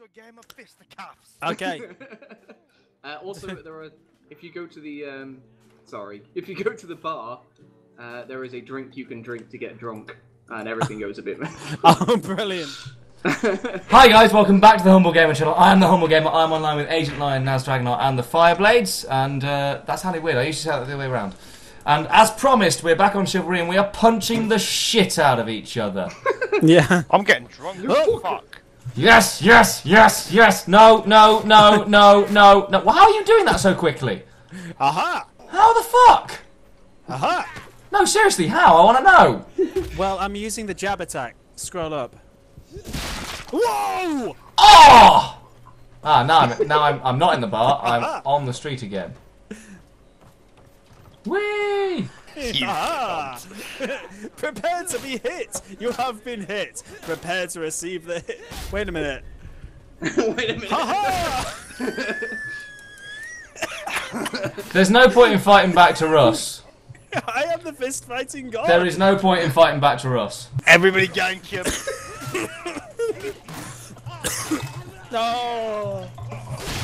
to a game of fisticuffs. Okay. uh, also, there are. If you go to the, um, sorry, if you go to the bar, uh, there is a drink you can drink to get drunk, and everything goes a bit. oh, brilliant. Hi guys, welcome back to the Humble Gamer channel. I am the Humble Gamer. I'm online with Agent Lion, Naz Dragonheart, and the Fireblades. And uh, that sounded weird. I usually say that the other way around. And as promised, we're back on Chivalry and we are punching the shit out of each other. Yeah. I'm getting drunk. Oh, fuck. Yes, yes, yes, yes. No, no, no, no, no, no. Well, how are you doing that so quickly? Aha! How the fuck? Aha! No, seriously, how? I want to know. Well, I'm using the jab attack. Scroll up. Whoa! Oh! Ah, now I'm now I'm I'm not in the bar. I'm on the street again. Whee! Ah! Prepare to be hit! You have been hit! Prepare to receive the hit. Wait a minute. Wait a minute. Aha! There's no point in fighting back to Russ. I am the fist fighting god! There is no point in fighting back to Russ. Everybody gank him. No!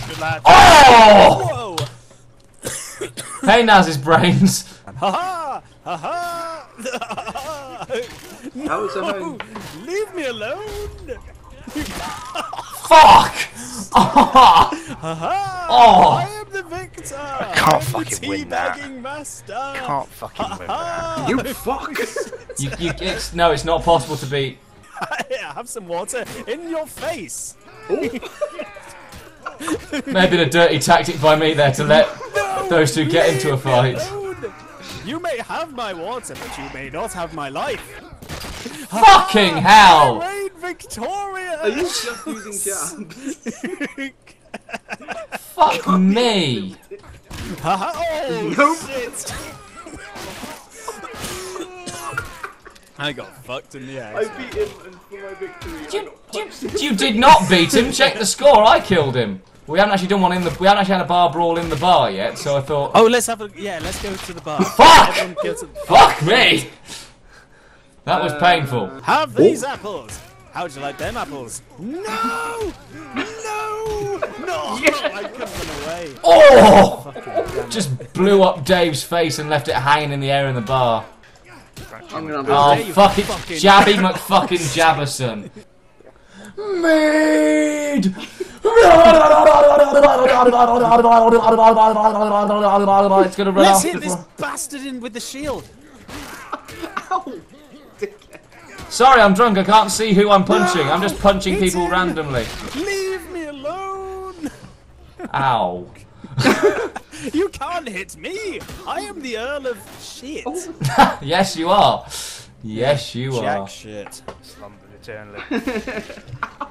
Good lad. Oh! Whoa! Hey, Naz's brains. Ha ha! Ha ha! How is it No! Leave me alone! Fuck! Oh! Ha ha! Oh. I am the victor! I can't am fucking win that. master! Can't fucking win that. You fuck! You, you, it's, no, it's not possible to beat. Yeah, have some water in your face! Maybe a dirty tactic by me there to let those two get into a Leave me fight. Alone. You may have my water, but you may not have my life. Fucking ah, hell! I hell! reign victorious! Are you just using jabs? Fuck me! Haha, oh, Nope. shit! I got fucked in the ass. I beat him, and for my victory, I You, got you, you did not beat him. Check the score. I killed him. We haven't actually done one in the. We haven't actually had a bar brawl in the bar yet. So I thought. Oh, let's have a yeah. Let's go to the bar. Fuck! Everyone to- Fuck me! That was uh, painful. Have these apples. How'd you like them apples? No! No! No! I couldn't run away. Oh! Fucking. Just blew up Dave's face and left it hanging in the air in the bar. I'm gonna Oh, dare fuck it. fucking- Jabby McFucking Jabberson. Mead! It's gonna run Let's off hit this bastard in with the shield. Ow! Sorry, I'm drunk. I can't see who I'm punching. I'm just punching people him. randomly. Leave me alone. Ow. You can't hit me. I am the Earl of Shit. Oh. yes, you are. Yes, you Jack are. shit. Slumbered eternally.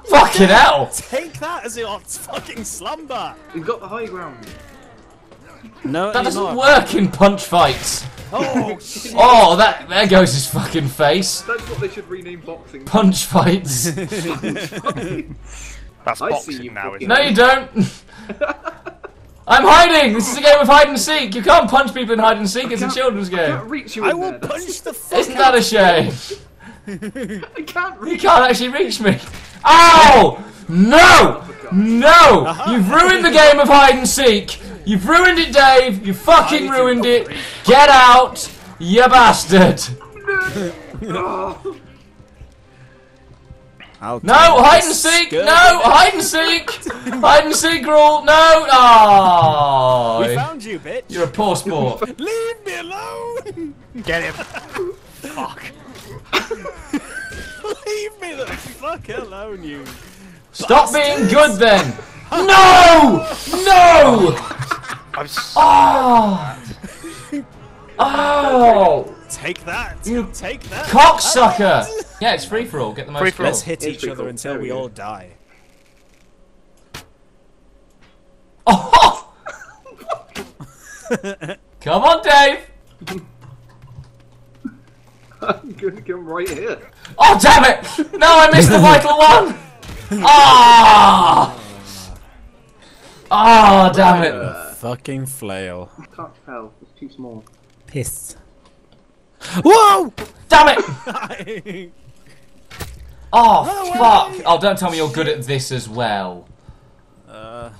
Fucking hell! Take that as your fucking slumber. You've got the high ground. No, That doesn't not. work in punch fights. Oh, shit. Oh, that there goes his fucking face. That's what they should rename boxing. Punch fights. That's I see boxing you now, isn't No, it? you don't. I'm hiding. This is a game of hide and seek. You can't punch people in hide and seek. It's a can't- children's I can't game. reach you I will there. That's- punch the fuck Isn't that a shame? I can't You can't actually reach me. Ow! No! No! You've ruined the game of hide and seek. You've ruined it, Dave. You fucking ruined it. Get out, you bastard. Oh, I'll No, hide and seek. No, hide and seek. Hide and seek rule. No. Oh, We found you, bitch. you're a poor sport. Leave me alone. Get him. Fuck. Leave me the fuck alone, you. Stop being good then. No! No! I'm s- ah! Oh! Oh! Take that. You Take that. Cocksucker! Yeah, it's free for all. Get the most Free for for all. Let's hit It's each other cool. until There we we all die. Oh! Come on, Dave! I'm gonna come right here. Oh, damn it! No, I missed the vital one! Ah! Ah, damn it! Uh, Fucking flail. can't tell. It's too small. Piss. Whoa! Damn it! Oh, fuck. Oh, don't tell me you're good at this as well. Uh,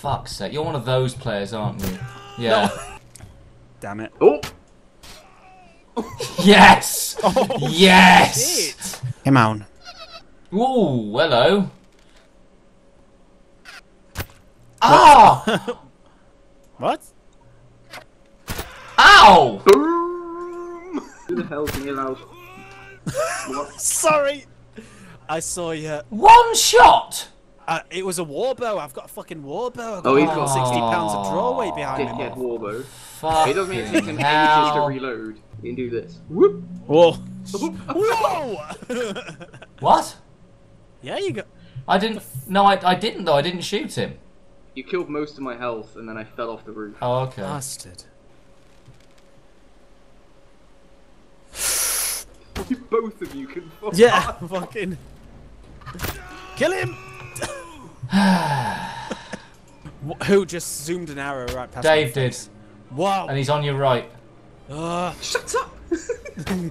Fuck's sake. You're one of those players, aren't you? Yeah. damn it. Oh, Yes! Oh, yes! Shit. Come on. Ooh, hello. Ah! What? Ow! Who the hell's in your house? Sorry. I saw you. One shot! Uh, it was a warbow. I've got a fucking warbow. I've got Oh, he's got 60 pounds of draw weight behind me. Dickhead Warbow. Fuck. It doesn't mean it takes him ages to reload. You can do this. Whoop! Whoa. Whoa! What? yeah, you got. I didn't. No, I, I didn't though. I didn't shoot him. You killed most of my health, and then I fell off the roof. Oh, okay. Bastard. Both of you can. fuck Yeah, fucking. Kill him! Wh- Who just zoomed an arrow right past my Dave did, face? Wow. and he's on your right. Ah. Shut up!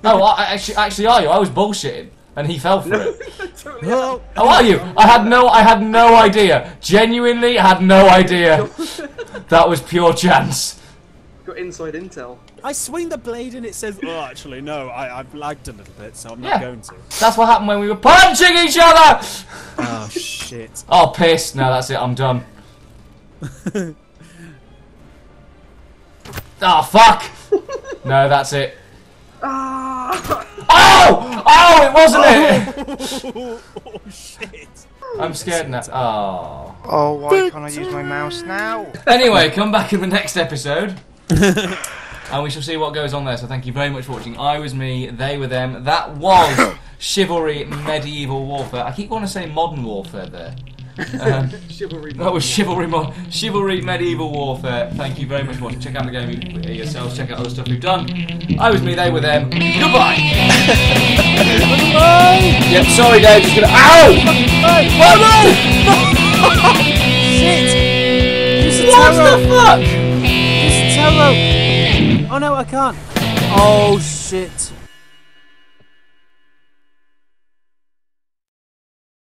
Oh, I, actually, actually, are you? I was bullshitting, and he fell for it. totally Oh, How are you? I had no, I had no idea. Genuinely, had no idea. That was pure chance. got inside intel. I swing the blade and it says, oh, actually, no, I, I've lagged a little bit, so I'm not Yeah. going to. That's what happened when we were punching each other. Oh, shit. Oh, piss! No, that's it. I'm done. oh, fuck! No, that's it. Ah! Oh! Oh, it wasn't it! oh, shit. I'm scared now. Oh. Oh, why can't I use my mouse now? Anyway, come back in the next episode. And we shall see what goes on there. So thank you very much for watching. I was me, they were them. That was chivalry medieval warfare. I keep wanting to say modern warfare there. Um, Chivalry. that was chivalry mod chivalry medieval warfare. Thank you very much for watching. Check out the game yourselves, check out other stuff we've done. I was me, they were them. Goodbye! Goodbye. yep, sorry Dave, just gonna Ow! Whoa, Shit! What the fuck? Tarot! Oh no, I can't. Oh shit.